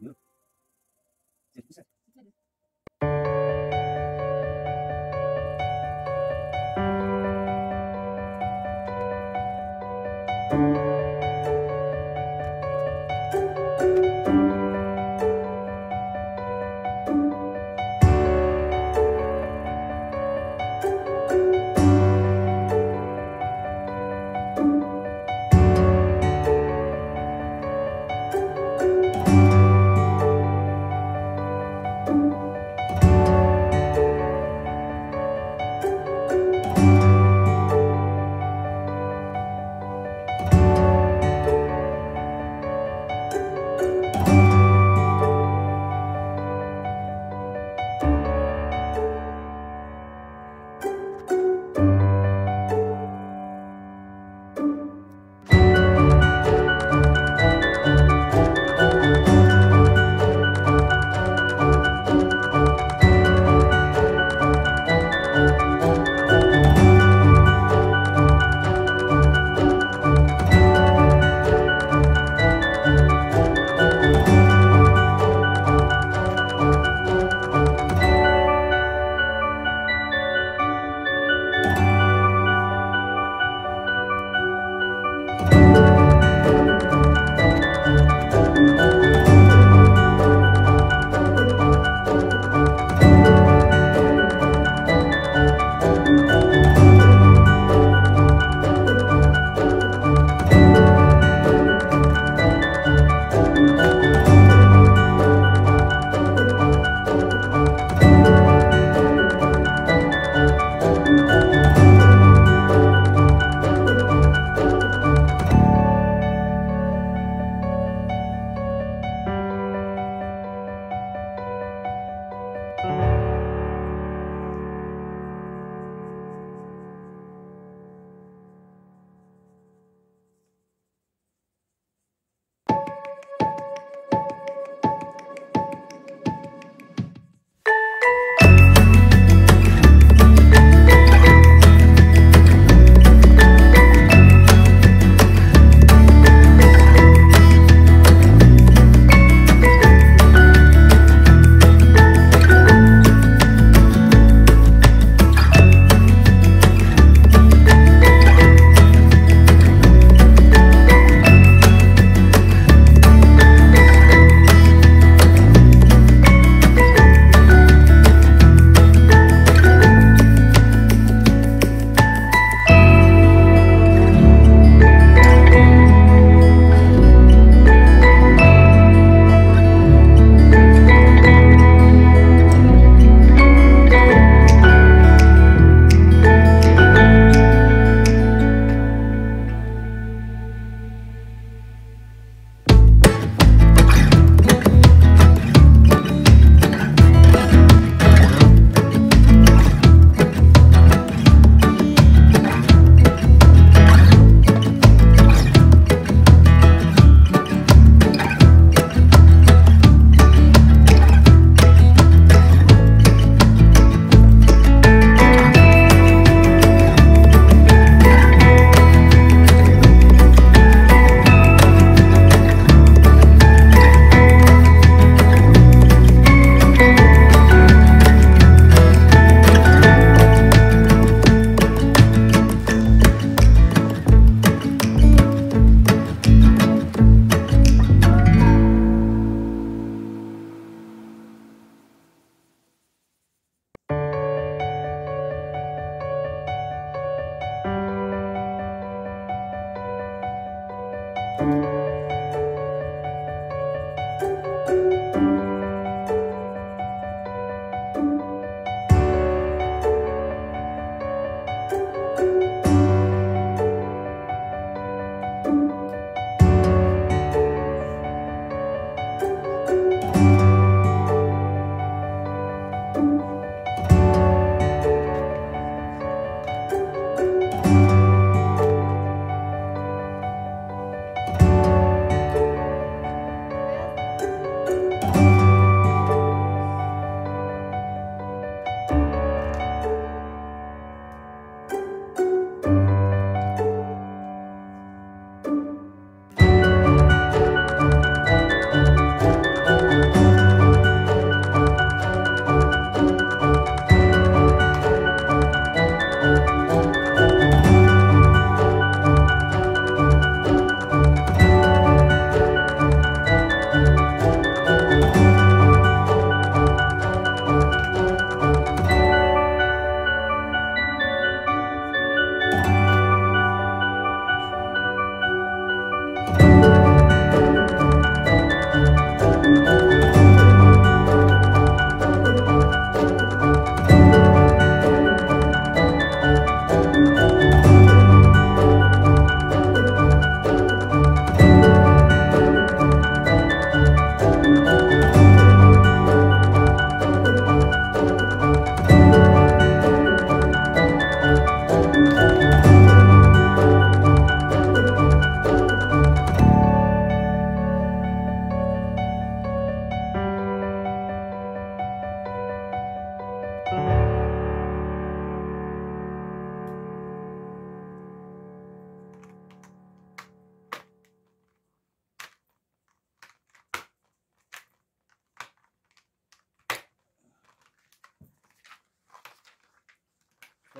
Nước 事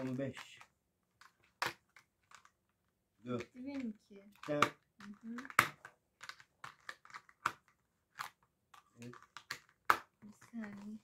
15. Dur. Bitti benimki. Sen Hı hı. Evet. Bir saniye.